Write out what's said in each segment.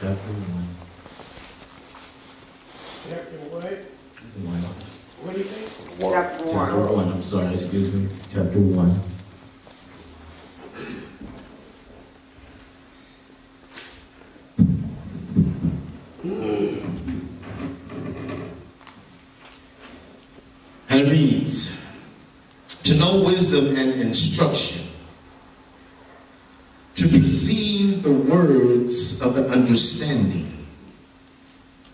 Chapter 1. Chapter what? 1. What do you think? Chapter Chapter 1, I'm sorry, excuse me. Chapter 1. And it reads, To know wisdom and instruction, to perceive the of the understanding,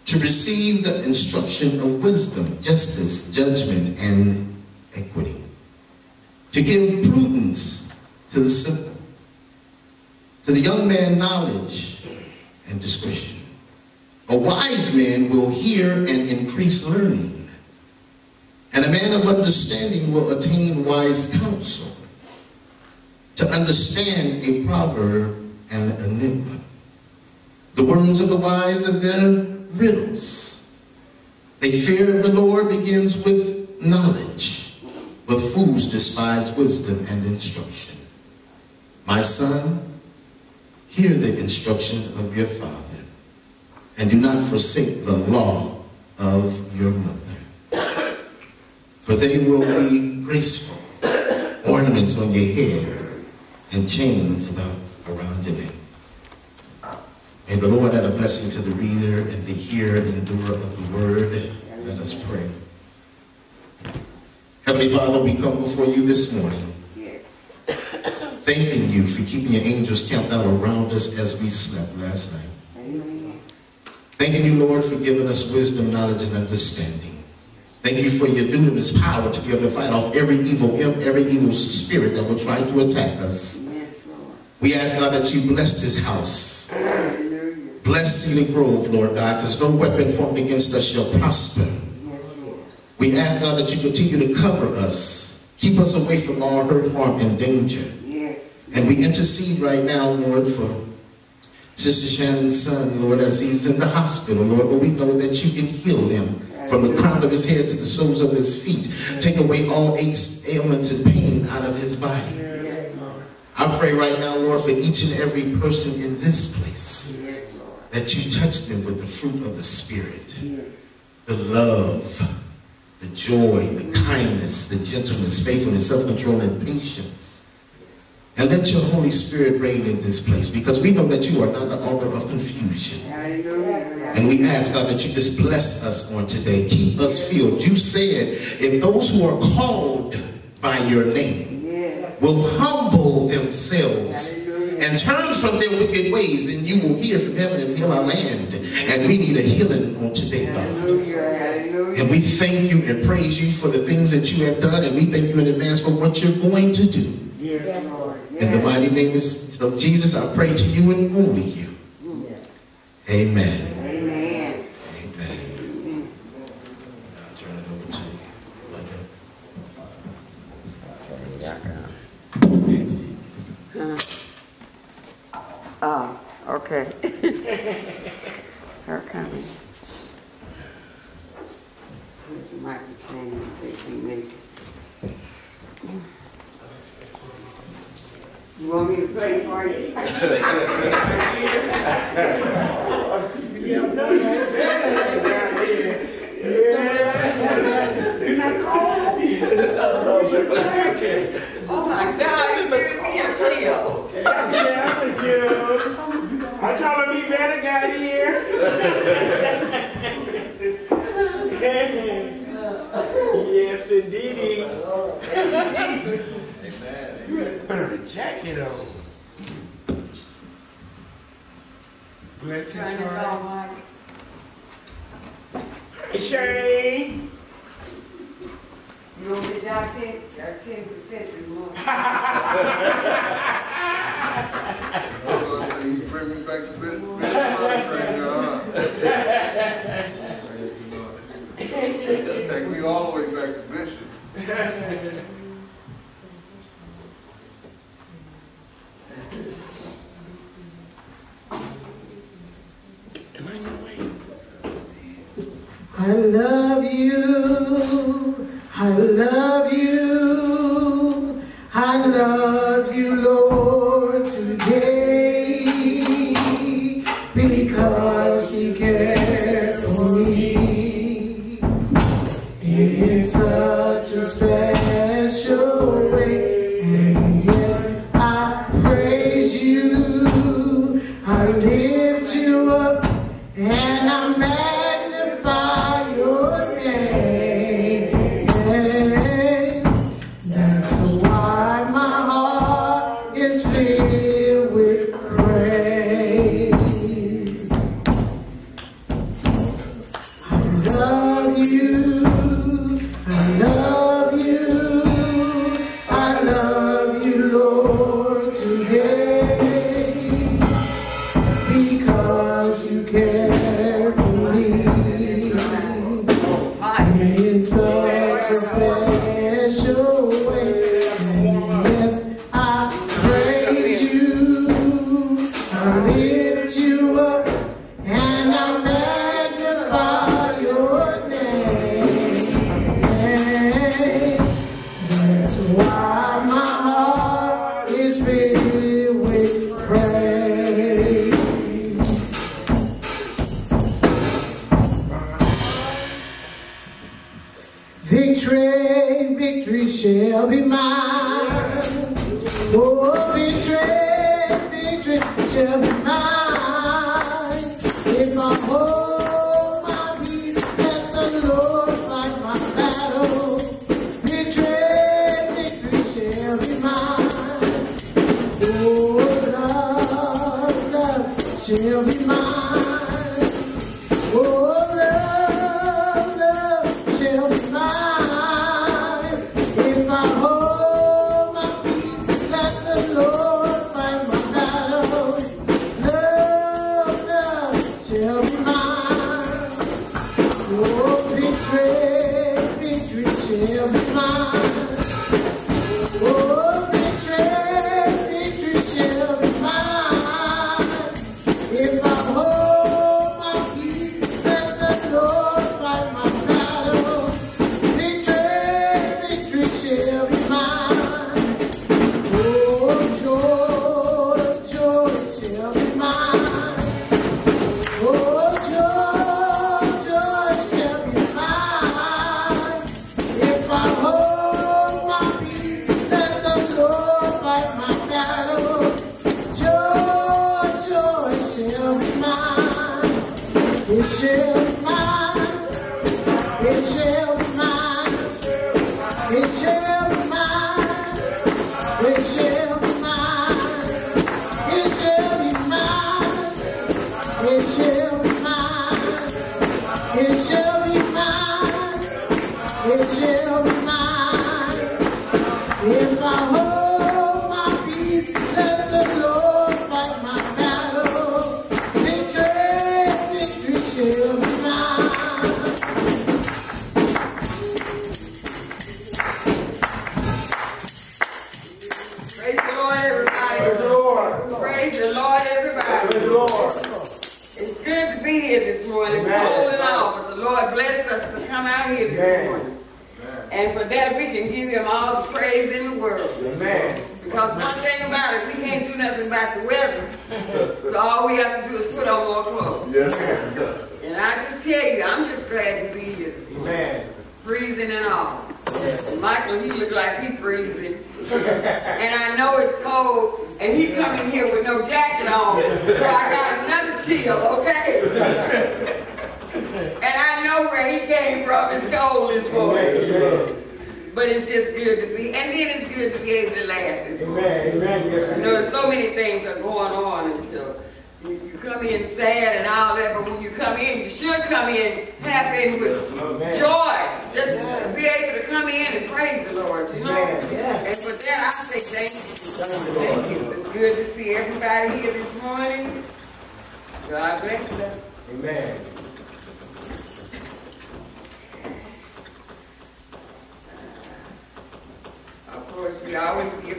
to receive the instruction of wisdom, justice, judgment, and equity, to give prudence to the simple, to the young man knowledge and discretion. A wise man will hear and increase learning, and a man of understanding will attain wise counsel. To understand a proverb and an enigma. The words of the wise and their riddles. A fear of the Lord begins with knowledge, but fools despise wisdom and instruction. My son, hear the instructions of your father, and do not forsake the law of your mother. For they will be graceful, ornaments on your head, and chains about. May the Lord add a blessing to the reader and the hearer and doer of the word. Let us pray. Heavenly Father, we come before you this morning, thanking you for keeping your angels camped out around us as we slept last night. Thanking you, Lord, for giving us wisdom, knowledge, and understanding. Thank you for your dunamis power to be able to fight off every evil imp, every evil spirit that will try to attack us. We ask, God, that you bless this house. Bless Cedar Grove, Lord God, because no weapon formed against us shall prosper. We ask, God, that you continue to cover us. Keep us away from all hurt, harm, and danger. And we intercede right now, Lord, for Sister Shannon's son, Lord, as he's in the hospital, Lord, but we know that you can heal him from the crown of his head to the soles of his feet. Take away all aches, ailments, and pain out of his body. I pray right now, Lord, for each and every person in this place. That you touch them with the fruit of the Spirit, Yes. the love, the joy, the kindness, the gentleness, faithfulness, self-control, and patience. And let your Holy Spirit reign in this place because we know that you are not the author of confusion. And we ask, God, that you just bless us on today. Keep us filled. You said, if those who are called by your name will humble themselves. And turn from their wicked ways, then you will hear from heaven and heal our land. And we need a healing on today, God. Hallelujah. Hallelujah. And we thank you and praise you for the things that you have done, and we thank you in advance for what you're going to do. Yes, In the mighty name of Jesus, I pray to you and only you. Amen. Amen. Amen. I'll turn it over to you. Oh, okay. Her coming. Put your mic stand and say you make it. You want me to play for you? Oh my God, you giving me a chill. Yeah, I'm you. I told him he better got here. yes, indeed. You better put a jacket on. Bless his Turn this heart. on, Mike. Hey, Shane. You want me down ten, uh, ten percent or more? Oh, so you bring me back to bed. Praise God. Take me all the way back to Bishop. Am I in your way? I love you. I love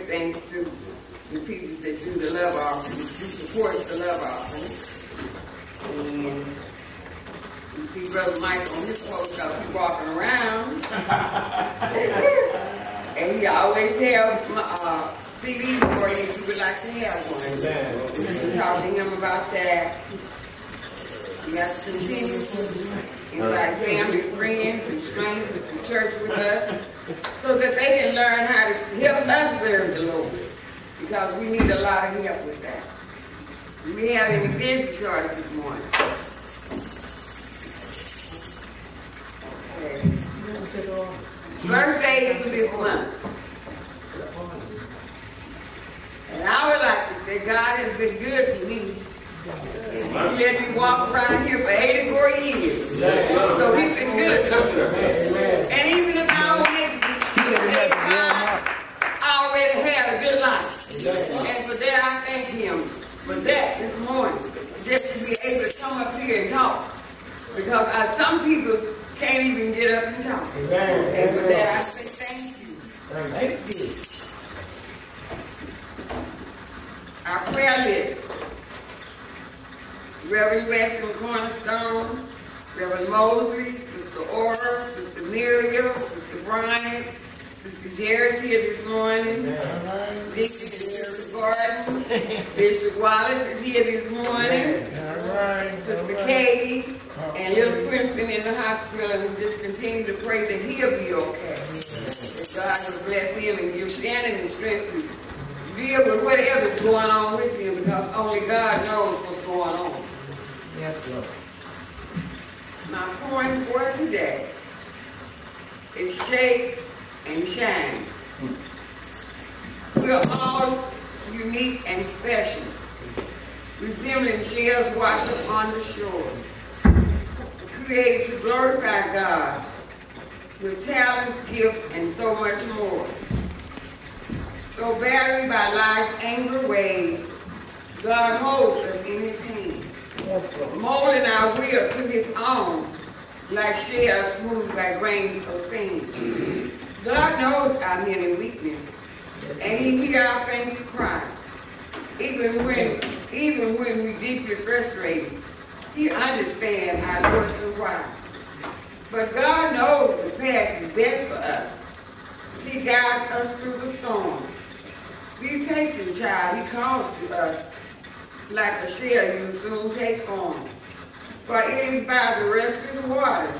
things to the people that do the love offering, who supports the love offering. And you see Brother Mike on his post because he's walking around. and he always have uh, CDs for you if you would like to have one. Amen. We talked to him about that. We have to continue invite family, friends, and strangers to church with us so that they can learn how to help us learn the Lord. Because we need a lot of help with that. We have any visitors this morning. Okay. Birthday for this month. And I would like to say God has been good to me. He let me walk around here for 84 years. So he's been good. And even if had a good life. And for that, I thank him for that this morning, just to be able to come up here and talk. Because I, some people can't even get up and talk. Amen. And for that, I say thank you. Thank you. Thank you. Our prayer list. Reverend Weston Cornerstone, Reverend Mosley, Sister Orr, Sister Miriam, Sister Bryant, Sister Jerry's here this morning. Bishop Gordon, Bishop Wallace is here this morning. Right. Sister Katie and little Princeton in the hospital, and we just continue to pray that he'll be okay. That God will bless him and give Shannon the strength to deal with whatever's going on with him, because only God knows what's going on. Yes, Lord. My point for today is shake and shine. We're all unique and special, resembling shells washed upon the shore, created to glorify God with talents, gifts, and so much more. Though battered by life's angry waves, God holds us in his hand molding our will to his own, like shells smoothed by grains of sand. God knows our many weaknesses, and he hears our faint cry. Even when, even when we deeply frustrated, he understands our question why. But God knows the path is best for us. He guides us through the storm. Be patient, child, he calls to us like a shell you soon take form. For it is by the restless water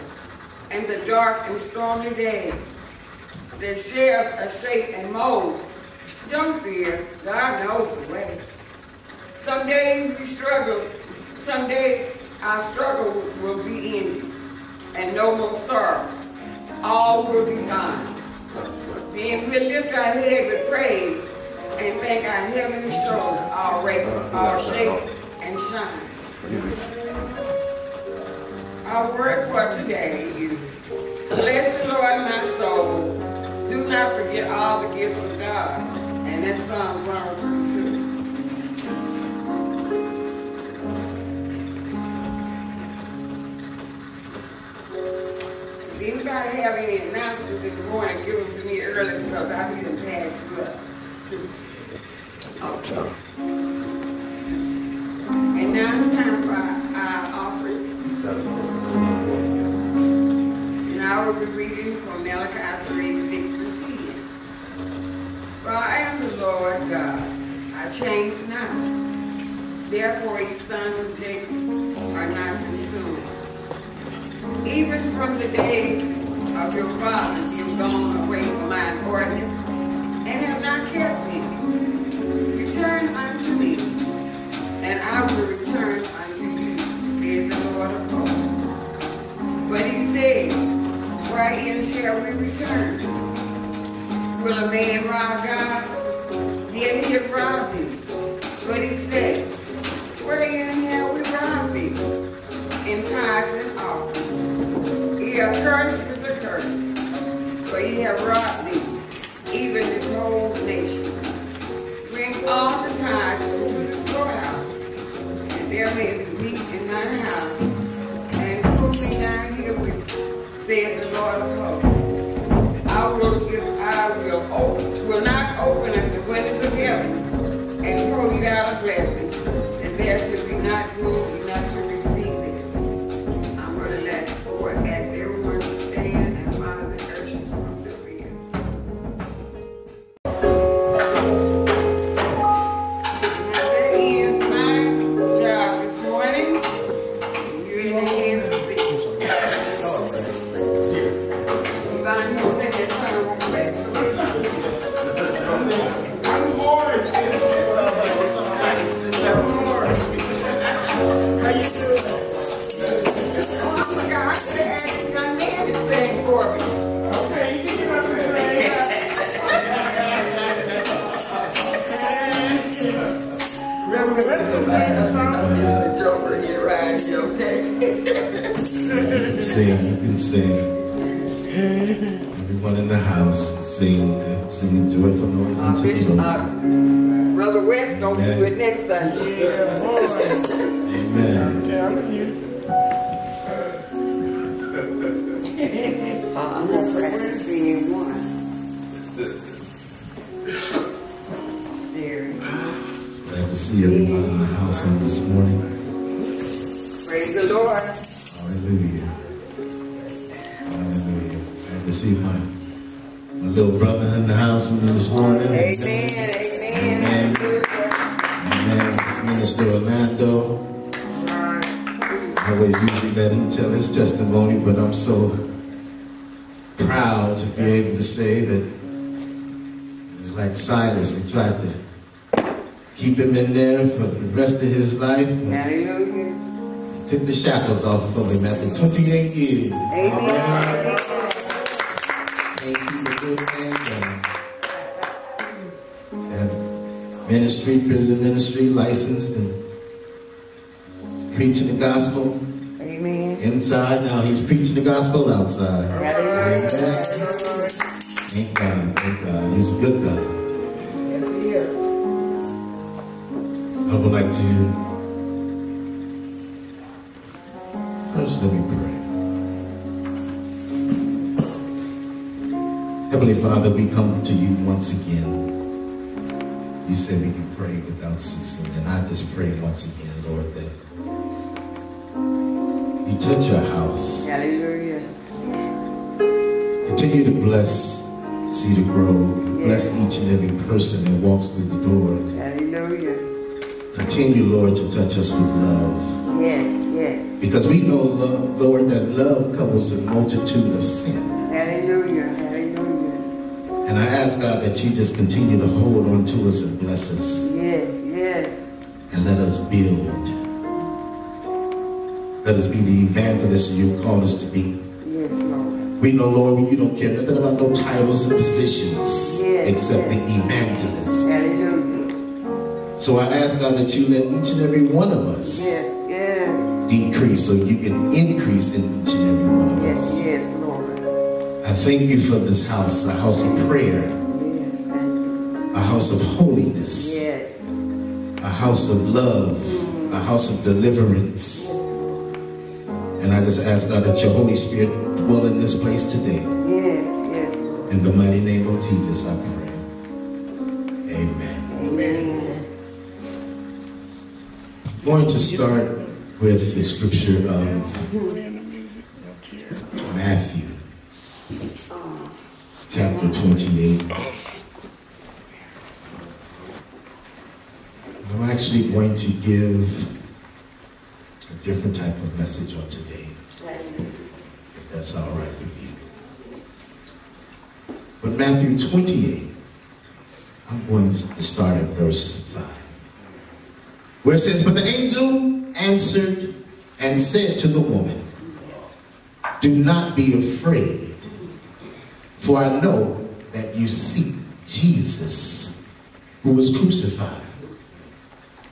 and the dark and stormy days that shares a shape and mold. Don't fear, God knows the way. Some days we struggle, some days our struggle will be ended, and no more sorrow. All will be gone. Then we'll lift our head with praise and thank our heavenly shores all rape, all shake and shine. Our word for today is, bless the Lord my soul. Do not forget all the gifts of God. And that's Psalm 102. If anybody have any announcements in the morning, give them to me early because I need to pass you up. Okay. And now it's time for our offering. And I will be reading from Malachi 3, 6 through 10. For I am the Lord God, I change not. Therefore, ye sons of Jacob are not consumed. Even from the days of your fathers, you have gone away from my ordinance and have not kept them. Return unto me, and I will return unto you, says the Lord of hosts. But he said, Wherein shall we return? A man rob God? Yet he robbed thee. But he said, Wherein have we robbed thee? In tithes and offerings. Ye are cursed with the curse, for ye have robbed thee, even this whole nation. Bring all the tithes into the storehouse, and there may be meat in thine house, and put me down herewith, saith the Lord will not open the windows of heaven, and pour you out a blessing, and there shall be not room enough to receive it. I'm going to let the board ask everyone to stand and follow the ushers from the rear. That my job this morning. You're in the hands sing, and sing. Everyone in the house, sing, sing joyful noise unto the Lord. Brother West gonna do it next Sunday. Yeah. Amen. Yeah, uh, I'm gonna practice being one. Glad to see everyone in the house on this morning. Testimony, but I'm so proud to be able to say that it's like Silas. They tried to keep him in there for the rest of his life. Hallelujah. Took the shackles off of him after 28 years. Amen. Thank you for good thing. And, ministry, prison ministry, licensed and preaching the gospel. Inside. Now he's preaching the gospel outside. Amen. Thank God, thank God. He's a good God. I would like to first let me pray. Heavenly Father, we come to you once again. You said we can pray without ceasing, and I just pray once again, Lord, that you touch our house. Hallelujah. Continue to bless see Cedar Grove. Bless each and every person that walks through the door. Hallelujah. Continue, Lord, to touch us with love. Yes, yes. Because we know, lo- Lord, that love covers a multitude of sin. Hallelujah. Hallelujah. And I ask, God, that you just continue to hold on to us and bless us Yes, yes. and let us build. Let us be the evangelists you've called us to be. Yes, Lord. We know, Lord, you don't care nothing about no titles and positions Yes, except yes. the evangelist. Hallelujah. So I ask, God, that you let each and every one of us Yes, yes. decrease so you can increase in each and every one of Yes, us. yes, Lord. I thank you for this house, a house of prayer, Yes, thank you. a house of holiness, Yes. a house of love, a house of deliverance. And I just ask God that your Holy Spirit dwell in this place today. Yes, yes, In the mighty name of Jesus, I pray. Amen. Amen. I'm going to start with the scripture of Matthew, chapter 28. I'm actually going to give different type of message on today, if that's all right with you. But Matthew 28, I'm going to start at verse 5 where it says, But the angel answered and said to the woman, Do not be afraid, for I know that you seek Jesus who was crucified.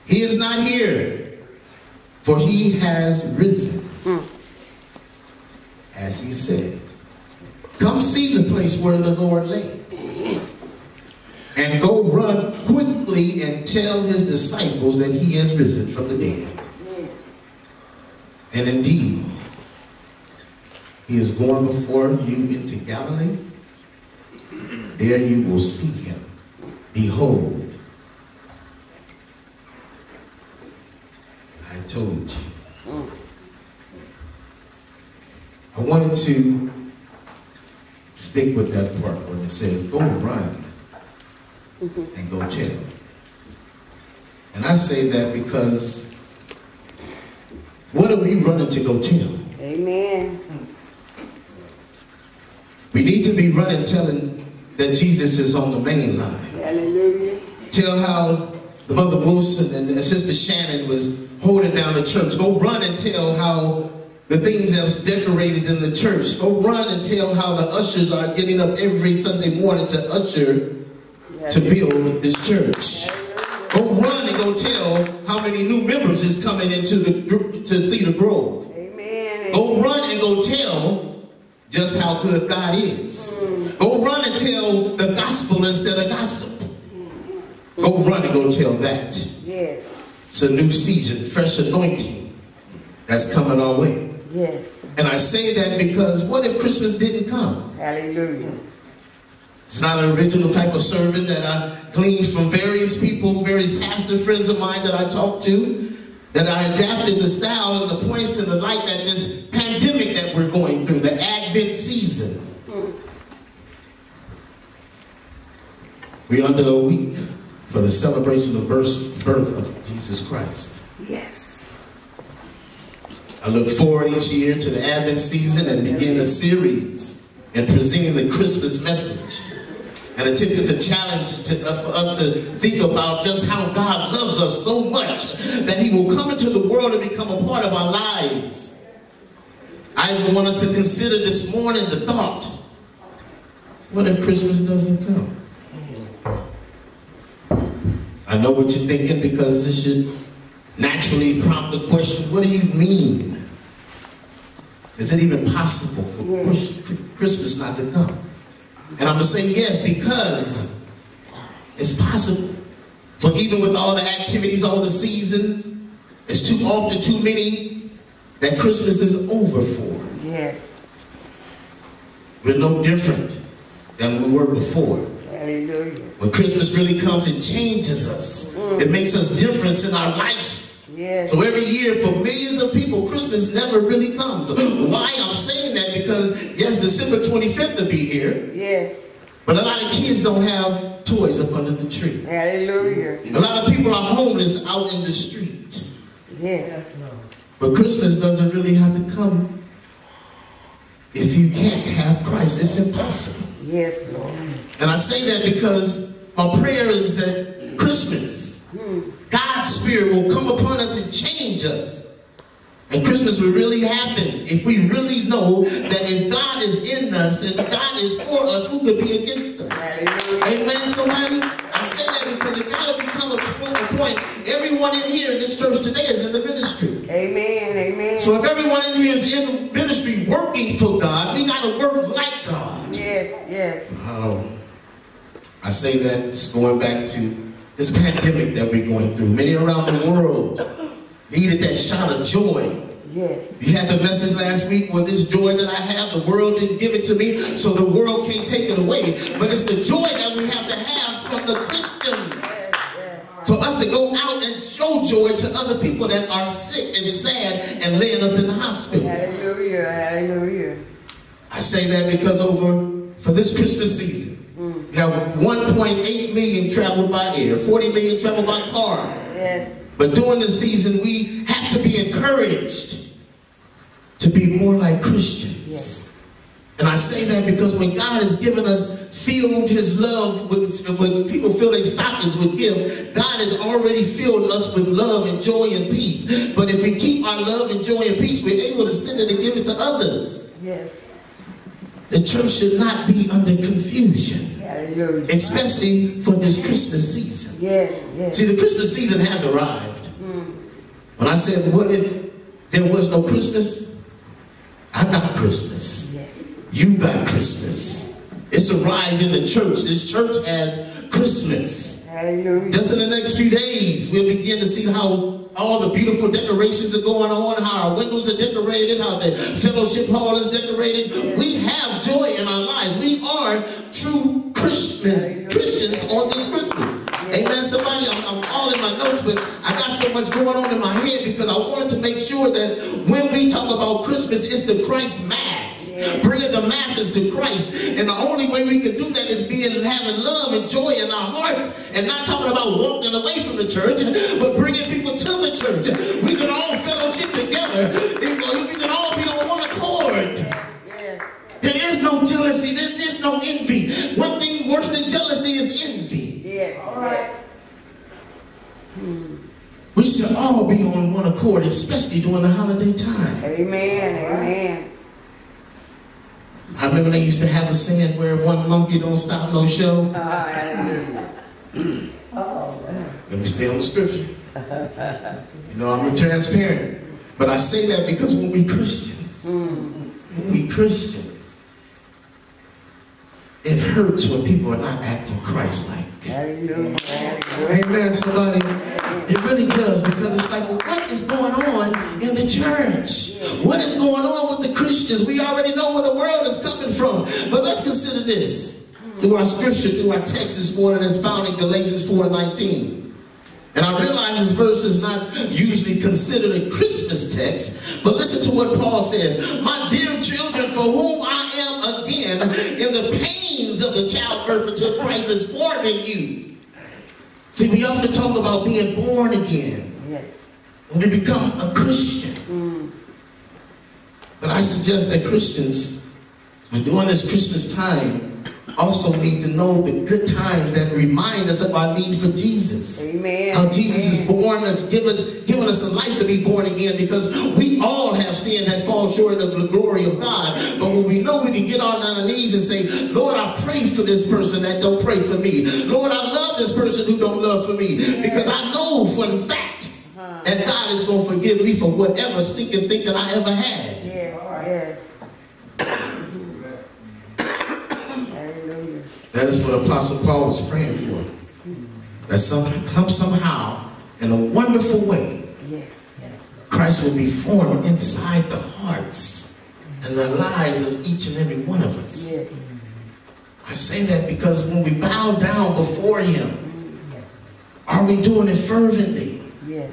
He is not here, for he has risen, hmm. as he said. Come see the place where the Lord lay and go run quickly and tell his disciples that he has risen from the dead. And indeed, he is going before you into Galilee. There you will see him. Behold, I told you. Mm. I wanted to stick with that part where it says, go run mm-hmm. and go tell. And I say that because what are we running to go tell? Amen. We need to be running telling that Jesus is on the main line. Hallelujah. Tell how the Mother Wilson and Sister Shannon was holding down the church. Go run and tell how the things that's decorated in the church. Go run and tell how the ushers are getting up every Sunday morning to usher to build this church. Go run and go tell how many new members is coming into the gr- to Cedar Grove. Amen. Go run and go tell just how good God is. Hmm. Go run and tell the gospel instead of gossip. Go run and go tell that. Yes. It's a new season, fresh anointing that's coming our way. Yes. And I say that because what if Christmas didn't come? Hallelujah. It's not an original type of sermon that I gleaned from various people, various pastor friends of mine that I talked to, that I adapted the style and the points and the light that this pandemic that we're going through, the Advent season. Hmm. We're under a week for the celebration of birth, birth of Jesus Christ. Yes. I look forward each year to the Advent season and begin a series in presenting the Christmas message and attempting to challenge to, uh, for us to think about just how God loves us so much that he will come into the world and become a part of our lives. I even want us to consider this morning the thought, what if Christmas doesn't come? I know what you're thinking because this should naturally prompt the question, what do you mean? Is it even possible for Christmas not to come? And I'm going to say yes because it's possible. For even with all the activities, all the seasons, it's too often too many that Christmas is over for. Yes. We're no different than we were before. Hallelujah. When Christmas really comes, it changes us. Mm. It makes us different in our life. Yes. So every year for millions of people, Christmas never really comes. Why I'm saying that because yes, December 25th will be here, Yes. but a lot of kids don't have toys up under the tree. Hallelujah. A lot of people are homeless out in the street. Yes. But Christmas doesn't really have to come if you can't have Christ. It's impossible. Yes, Lord. And I say that because my prayer is that Christmas, God's Spirit will come upon us and change us. And Christmas will really happen if we really know that if God is in us and God is for us, who could be against us? Amen, somebody? I say that because it got to become a point. Everyone in here in this church today is in the ministry. Amen. Amen. So if everyone in here is in the ministry working for God, we got to work like God. yes. Yes. Um, I say that just going back to this pandemic that we're going through. Many around the world needed that shot of joy. Yes. You had the message last week where this joy that I have, the world didn't give it to me, so the world can't take it away. But it's the joy that we have to have from the Christians. Yes. Yes. For us to go out and show joy to other people that are sick and sad and laying up in the hospital. Hallelujah. Hallelujah. I say that because over for this Christmas season, have 1.8 million traveled by air, 40 million traveled by car. Yes. But during the season, we have to be encouraged to be more like Christians. Yes. And I say that because when God has given us, filled his love with, when people fill their stockings with gift, God has already filled us with love and joy and peace. But if we keep our love and joy and peace, we're able to send it and give it to others. Yes. The church should not be under confusion, Hallelujah. especially for this Christmas season. Yes. Yes. See, the Christmas season has arrived. Hmm. When I said, what if there was no Christmas? I got Christmas. Yes. You got Christmas. It's arrived in the church. This church has Christmas. Hallelujah. Just in the next few days, we'll begin to see how all the beautiful decorations are going on, how our windows are decorated, how the fellowship hall is decorated. We have joy in our lives. We are true Christians, Christians on this Christmas. Amen. Somebody, I'm, I'm all in my notes, but I got so much going on in my head because I wanted to make sure that when we talk about Christmas, it's the Christ Mass. Bringing the masses to Christ. And the only way we can do that is being having love and joy in our hearts and not talking about walking away from the church, but bringing people to the church. We can all fellowship together. We can all be on one accord. Yes. There is no jealousy. There is no envy. One thing worse than jealousy is envy. Yes. All right. We should all be on one accord, especially during the holiday time. Amen. Amen. I remember they used to have a saying where one monkey don't stop no show. Ah, hallelujah. Let me stay on the scripture. You know, I'm transparent. But I say that because when we Christians, when we Christians, it hurts when people are not acting Christ-like. Amen, somebody. It really does because it's like, what is going on in the church? What is going on with the Christians? We already know where the world is coming from. But let's consider this. through our scripture, through our text this morning that's found in Galatians 4 19. And I realize this verse is not usually considered a Christmas text, but listen to what Paul says. My dear children, for whom I am again in the pains of the childbirth until Christ is formed in you. See, we often talk about being born again. Yes. When we become a Christian. Mm. But I suggest that Christians, when during this Christmas time, also need to know the good times that remind us of our need for Jesus. Amen. How Jesus is born us, given us, given us a life to be born again because we all have sinned that fall short of the glory of God. But when we know we can get on our knees and say, Lord, I pray for this person that don't pray for me. Lord, I love this person who don't love for me. Because I know for the fact uh-huh. that God is going to forgive me for whatever stinking thing that I ever had. Yes. Yes. Hallelujah. That is what Apostle Paul was praying for. That some, come somehow, in a wonderful way, Christ will be formed inside the hearts and the lives of each and every one of us. I say that because when we bow down before Him, are we doing it fervently? Yes.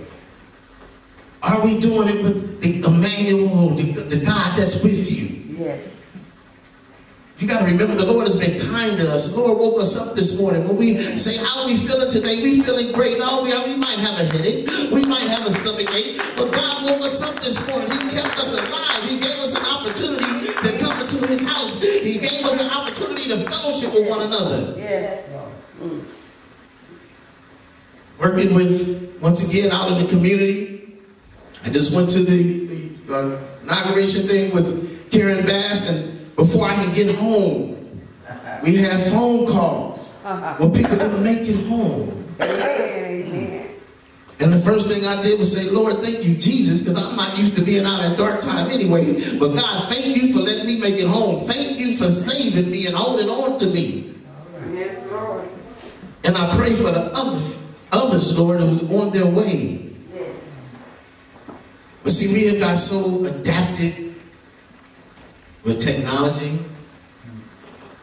Are we doing it with the Emmanuel, the, the God that's with you? Yes. You got to remember the Lord has been kind to us. The Lord woke us up this morning. When we say, how are we feeling today? We feeling great. No, we, we might have a headache. We might have a stomach ache. But God woke us up this morning. He kept us alive. He gave us an opportunity to come into his house. He gave us an opportunity to fellowship with one another. Yes. Working with, once again, out in the community. I just went to the, the uh, inauguration thing with Karen Bass, and before I can get home, we had phone calls uh-huh. when people didn't make it home. And the first thing I did was say, Lord, thank you, Jesus, because I'm not used to being out at dark time anyway. But God, thank you for letting me make it home. Thank you for saving me and holding on to me. Yes, Lord. And I pray for the other, others, Lord, who's on their way. Yes. But see, we have got so adapted with technology.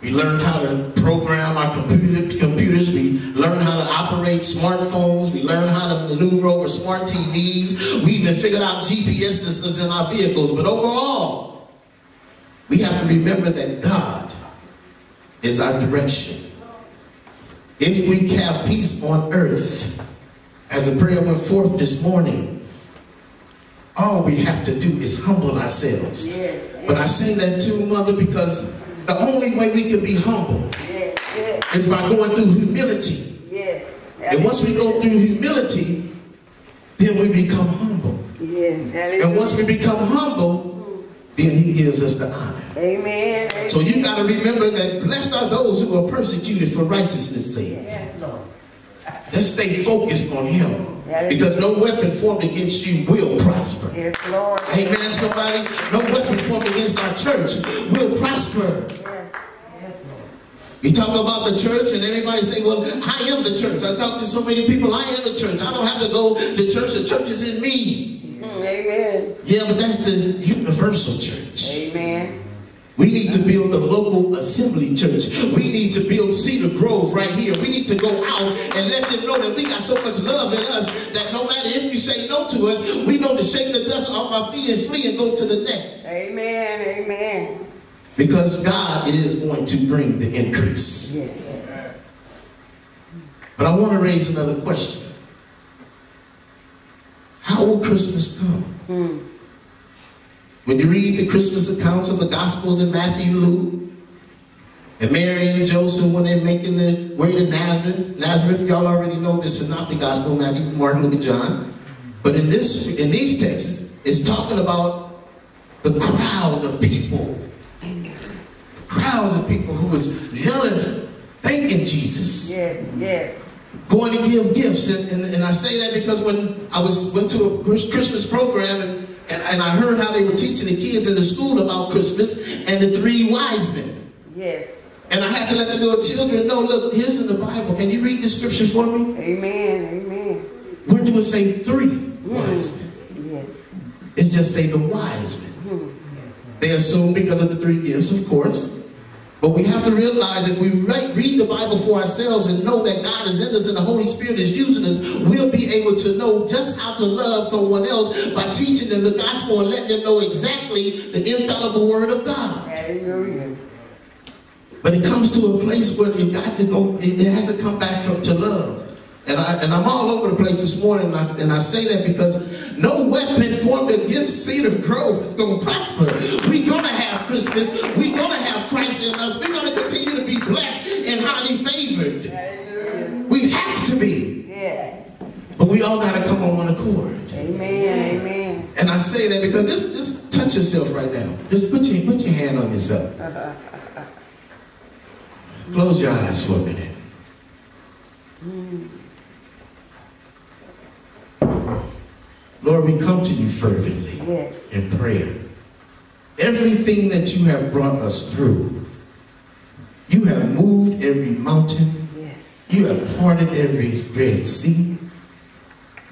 We learned how to program our computer, computers. We learned how to operate smartphones. We learned how to maneuver over smart TVs. We even figured out GPS systems in our vehicles. But overall, we have to remember that God is our direction. If we have peace on earth, as the prayer went forth this morning, all we have to do is humble ourselves. Yes. But I say that too, Mother, because the only way we can be humble Yes. Yes. is by going through humility. Yes. And once we go through humility, then we become humble. Yes. And once we become humble, then He gives us the honor. Amen. Amen. So you got to remember that blessed are those who are persecuted for righteousness' sake. Yes, Lord. Just stay focused on Him. Because no weapon formed against you will prosper. Yes, Lord. Amen, somebody? No weapon formed against our church will prosper. Yes. You talk about the church and everybody say, well, I am the church. I talk to so many people, I am the church. I don't have to go to church. The church is in me. Mm, Amen. Yeah, but that's the universal church. Amen. We need to build a local assembly church. We need to build Cedar Grove right here. We need to go out and let them know that we got so much love in us that no matter if you say no to us, we know to shake the dust off our feet and flee and go to the next. Amen. Amen. Because God is going to bring the increase. Yes. But I want to raise another question. How will Christmas come? Hmm. When you read the Christmas accounts of the Gospels in Matthew, and Luke, and Mary and Joseph when they're making their way to Nazareth, Nazareth, y'all already know this is not the Gospel, Matthew, Mark, Luke, and John. But in this, in these texts, it's talking about the crowds of people. Crowds of people who was yelling, thanking Jesus Yes. Yes. going to give gifts. And, and, and I say that because when I was went to a Christmas program and, and, and I heard how they were teaching the kids in the school about Christmas and the three wise men. Yes. And I had to let the little children know, look, here's in the Bible. Can you read the scripture for me? Amen. Amen. Where do it say three hmm. wise men? Yes. It just say the wise men. Hmm. They assume because of the three gifts, of course. But we have to realize if we re- read the Bible for ourselves and know that God is in us and the Holy Spirit is using us, we'll be able to know just how to love someone else by teaching them the gospel and letting them know exactly the infallible word of God. Hallelujah. But it comes to a place where you got to go, it has to come back from to love. And, I, and I'm all over the place this morning, and I, and I say that because no weapon formed against Cedar Grove is going to prosper. We're going to have Christmas. We're going to have Christ in us. We're going to continue to be blessed and highly favored. Hallelujah. We have to be. Yes. But we all got to come on one accord. Amen. Amen. And I say that because just, just touch yourself right now. Just put your, put your hand on yourself. Close your eyes for a minute. Mm. Lord, we come to you fervently Yes. in prayer. Everything that you have brought us through, you have moved every mountain, Yes. you have parted every Red Sea,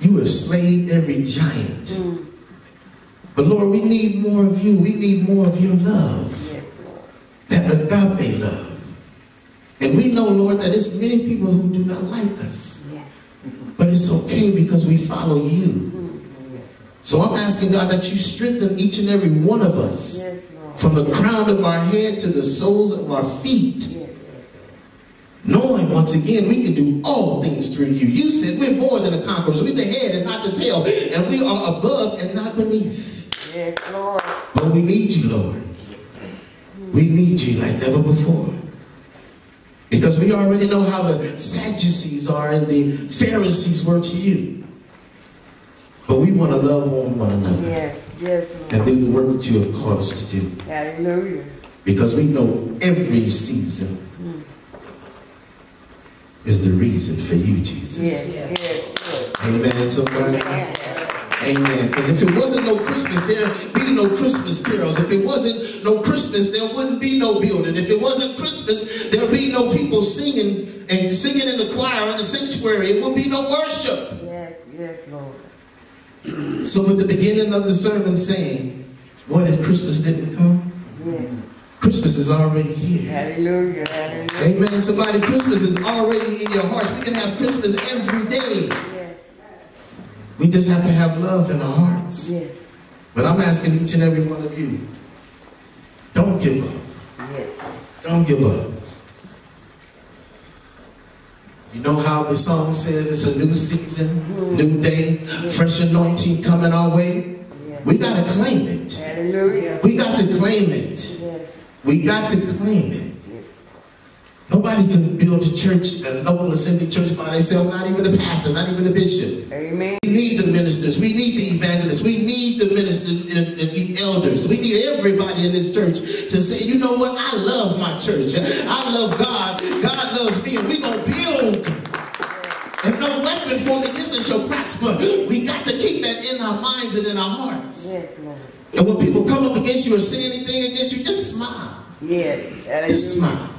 you have slayed every giant. Mm. But Lord, we need more of you. We need more of your love, Yes, Lord. that agape love. And we know, Lord, that it's many people who do not like us. Yes. But it's okay because we follow you. So I'm asking God that you strengthen each and every one of us Yes, from the crown of our head to the soles of our feet. Yes. Knowing once again we can do all things through you. You said we're more than a conquerors. We're the head and not the tail. And we are above and not beneath. Yes, Lord. But we need you, Lord. We need you like never before. Because we already know how the Sadducees are and the Pharisees were to you. But we want to love on one another Yes. Yes, Lord. and do the work that you have called us to do. Hallelujah. Because we know every season mm. is the reason for you, Jesus. Yes. Yes. Yes. Amen, somebody. Amen. Amen. Because if it wasn't no Christmas, there'd be no Christmas carols. If it wasn't no Christmas, there wouldn't be no building. If it wasn't Christmas, there'd be no people singing and singing in the choir in the sanctuary. It would be no worship. Yes. Yes, Lord. So with the beginning of the sermon saying, what if Christmas didn't come? Yes. Christmas is already here. Hallelujah. Hallelujah. Amen. Somebody, Christmas is already in your hearts. We can have Christmas every day. Yes. We just have to have love in our hearts. Yes. But I'm asking each and every one of you, don't give up. Yes. Don't give up. You know how the song says it's a new season, new day, fresh anointing coming our way? We got to claim it. Hallelujah. We got to claim it. Yes. We got to claim it. Yes. Nobody can build a church, a local assembly church by themselves, not even the pastor, not even the bishop. Amen. We need the ministers. We need the evangelists. We need the ministers and, and the elders. We need everybody in this church to say, you know what? I love my church. I love God. God loves me. And we're going to build. And no weapon formed against us shall prosper. We got to keep that in our minds and in our hearts. Yes, Lord. And when people come up against you or say anything against you, just smile. Yes. Just Hallelujah. smile.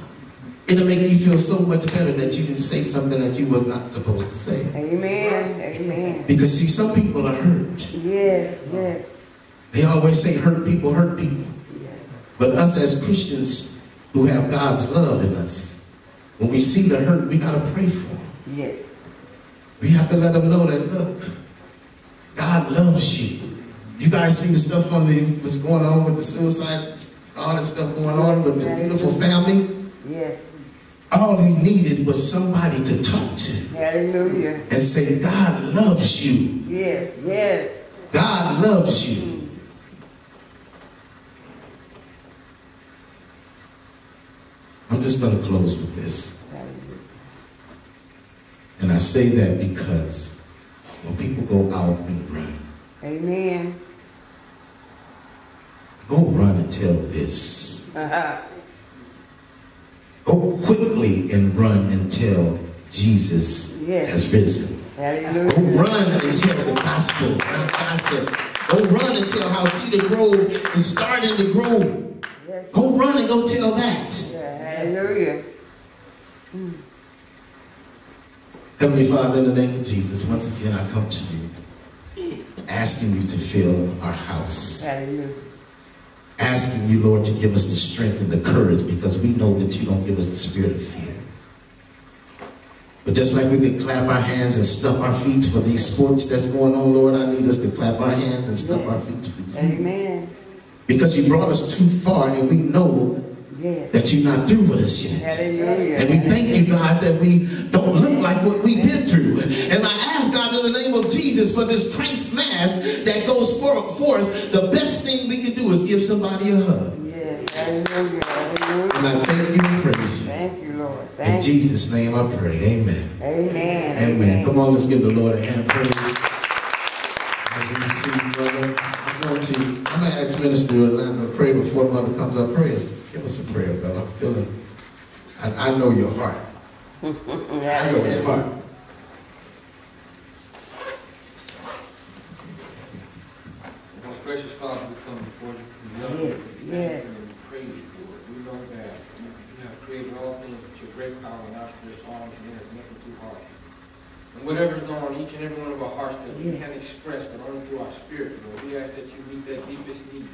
It'll make you feel so much better that you can say something that you was not supposed to say. Amen. Amen. Because see, some people are hurt. Yes. Yes. They always say hurt people hurt people. Yes. But us as Christians who have God's love in us, when we see the hurt, we got to pray for them. Yes. We have to let them know that, look, God loves you. You guys see the stuff on the, what's going on with the suicide, all that stuff going on with the beautiful family? Yes. All he needed was somebody to talk to Hallelujah. and say, God loves you. Yes. Yes. God loves you. I'm just going to close with this. And I say that because when people go out and run, Amen. go run and tell this. Uh-huh. Go quickly and run and tell Jesus Yes. has risen. Hallelujah. Go run and tell the gospel, not gossip. Go run and tell how Cedar Grove is starting to grow. Yes. Go run and go tell that. Yeah, Hallelujah. Heavenly Father, in the name of Jesus, once again I come to you, asking you to fill our house, Hallelujah. asking you, Lord, to give us the strength and the courage because we know that you don't give us the spirit of fear. But just like we can clap our hands and stump our feet for these sports that's going on, Lord, I need us to clap our hands and stump our feet for you. Amen. Because you brought us too far and we know Yes. that you're not through with us yet. Hallelujah. And we thank you, God, that we don't look like what we've been through. And I ask God in the name of Jesus for this Christ mass that goes forth. The best thing we can do is give somebody a hug. Yes. Hallelujah. Hallelujah. And I thank you and praise you. Thank you, Lord. In Thank you. Jesus' name I pray. Amen. Amen. Amen. Come on, let's give the Lord a hand of praise. As we receive, brother, I'm going to, I'm going to ask Minister Orlando to pray before Mother comes up. Pray us. Give us a prayer, brother. I'm feeling, I, I know your heart. I know his heart. Most gracious Father, we come before you. We love you. Yes, We yes. you and we praise you, Lord. We know that you you have created all things with your great power and outstretched arms, and there is nothing too hard. And whatever is on each and every one of our hearts that we Yes. can't express, but only through our spirit, Lord, we ask that you meet that deepest need,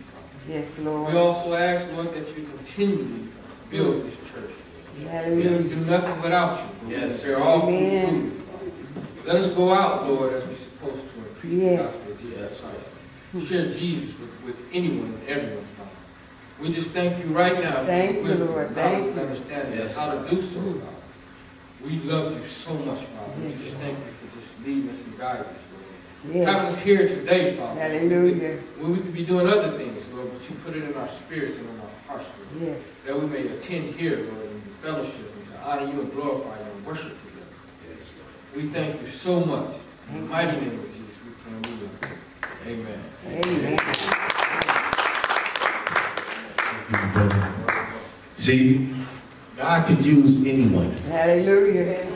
Father. Yes, We also ask, Lord, that you continually build this church. We can do nothing without you. Lord. Yes. They're all Amen. through. Let us go out, Lord, as we're supposed to, and preach the gospel of Jesus Christ. Share Jesus with, with anyone and everyone, Father. We just thank you right now for Thank the you, Lord. Thank and you. understanding Yes. how to do so, God. We love you so much, Father. We just thank you for just leading us and guiding us, Lord. Yes. Having us here today, Father. Hallelujah. When we could be doing other things, Lord, you put it in our spirits and in our hearts, Lord Yes. that we may attend here, Lord, in fellowship, and to honor you and glorify you and worship together. We thank you so much. In the mighty name of Jesus, we pray and we love you. Amen. Amen. Thank you, brother. See, God can use anyone. Hallelujah.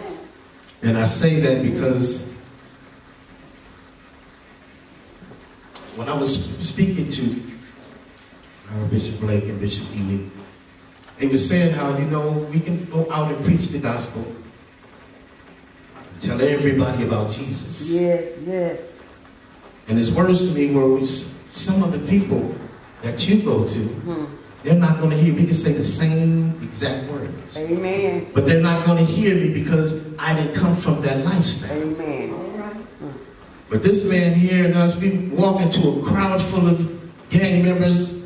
And I say that because when I was speaking to uh, Bishop Blake and Bishop Ely, they were saying how, you know, we can go out and preach the gospel, tell everybody about Jesus. Yes, yes. And it's worse to me where we, some of the people that you go to, Hmm. they're not going to hear. Me. We can say the same exact words. Amen. But they're not going to hear me because I didn't come from that lifestyle. Amen. All right. But this man here and us, we walk into a crowd full of gang members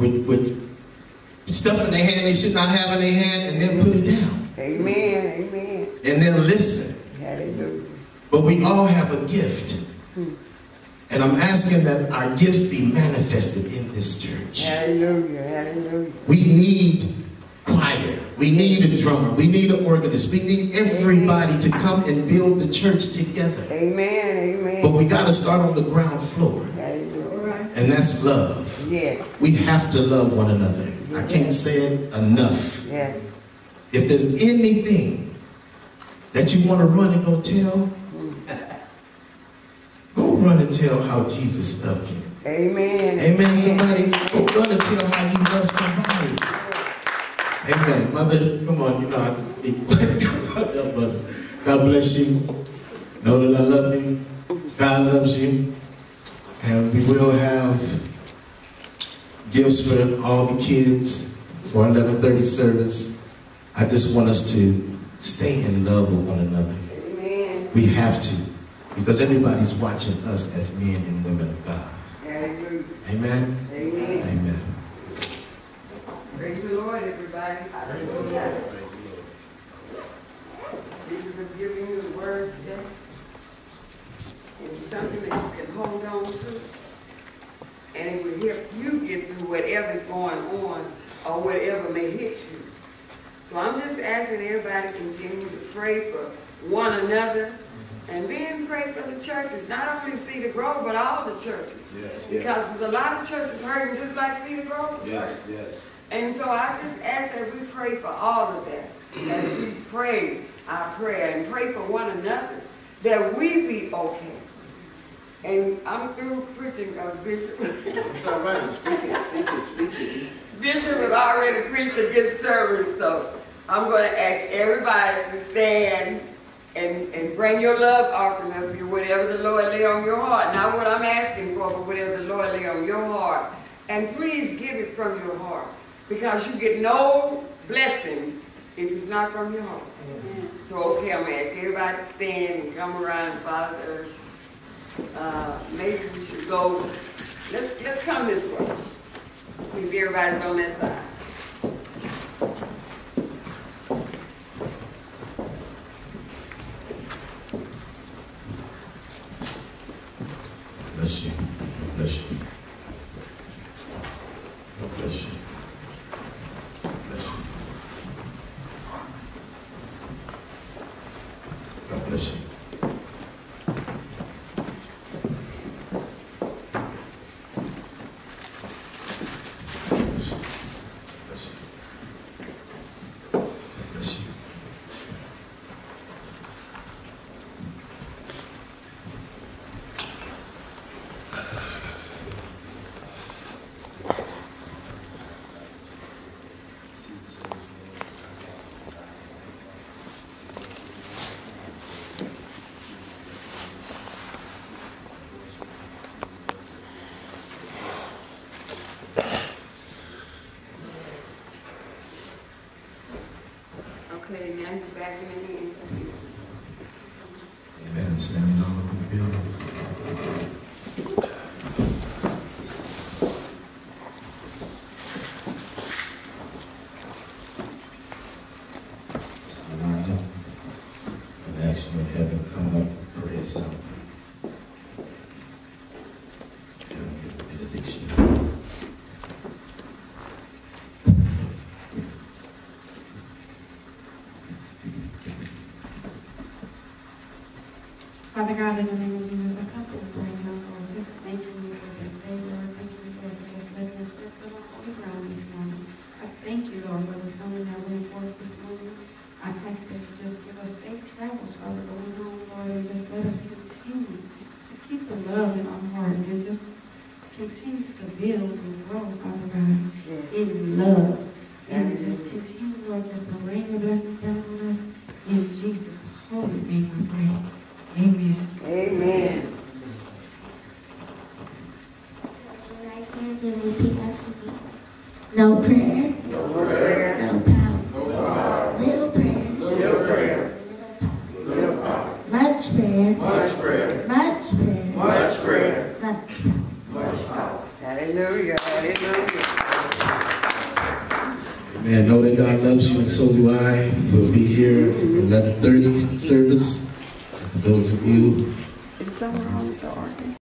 with, with stuff in their hand they should not have in their hand and then put it down. Amen. Amen. And then listen. Hallelujah. But we all have a gift. Hmm. And I'm asking that our gifts be manifested in this church. Hallelujah. Hallelujah. We need choir. We need a drummer. We need an organist. We need everybody to come and build the church together. Amen. Amen. But we got to start on the ground floor. And that's love. Yes. We have to love one another. Yes. I can't say it enough. Yes. If there's anything that you want to run and go tell, mm. go run and tell how Jesus loved you. Amen. Amen, somebody. Go run and tell how you love somebody. Amen. Mother, come on, you know, I, mother. God bless you. Know that I love you. God loves you. And we will have gifts for all the kids for 1130 service. I just want us to stay in love with one another. Amen. We have to. Because everybody's watching us as men and women of God. Hallelujah. Amen? Amen. Amen. Praise the Lord, everybody. Hallelujah. Jesus is giving you the word today. It's something that you can hold on to. And it will help you get through whatever's going on or whatever may hit you. So I'm just asking everybody to continue to pray for one another and then pray for the churches, not only Cedar Grove, but all the churches. Yes, Because there's a lot of churches hurting just like Cedar Grove. Yes, hurting. yes. And so I just ask that we pray for all of that. As we pray our prayer and pray for one another, that we be okay. And I'm through preaching, uh, Bishop. It's all right. Speak it, speak it, speak it. Bishop has already preached a good service, so I'm going to ask everybody to stand and, and bring your love offering up whatever the Lord lay on your heart. Not what I'm asking for, but whatever the Lord lay on your heart. And please give it from your heart, because you get no blessing if it's not from your heart. Mm -hmm. So, okay, I'm going to ask everybody to stand and come around Father. earth uh, maybe we should go, let's, let's come this way. Cause everybody's on that side. in heaven, come up, praise him. Um,